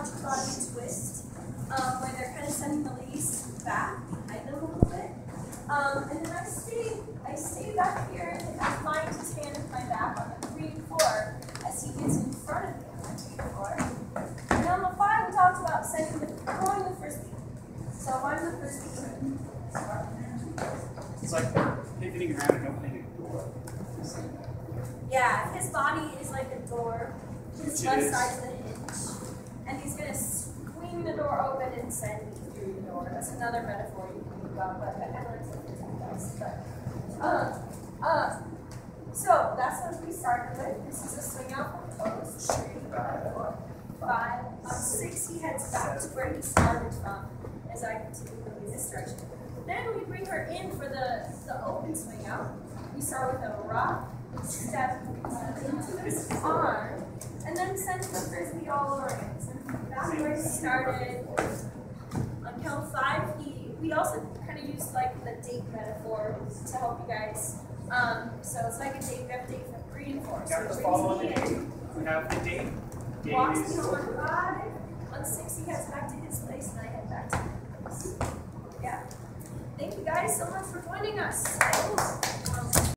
this contra body twist, um, where they're kind of sending the ladies back behind them a little bit. Um, and then I stay, I stay back here and I'm flying his hand with my back on the green floor as he gets in front of me on the green floor. And on the five, we talked about sending the, throwing the frisbee. So I'm the frisbee. It's like pivoting around and opening a door. Yeah, his body is like a door. His left hinge. And he's gonna swing the door open and send me through the door. That's another metaphor you can think about, but I of like to think. But, uh, uh, so that's what we started with. This is a swing out from toes, straight four, five, on six, he heads back to where he started from as I continue moving this direction. Then we bring her in for the, the open swing out. We start with a rock, step uh, into his arm, and then send the frisbee all over again. So that's where he started. On count five, he we also kind of used like the date metaphor to help you guys. Um, so it's like a date, we have a date from three and four. We So have it brings me the in. date. We have the date. Date Walks me on five. On six, he heads back to his place, and I head back to my place. Yeah. Thank you guys so much for joining us.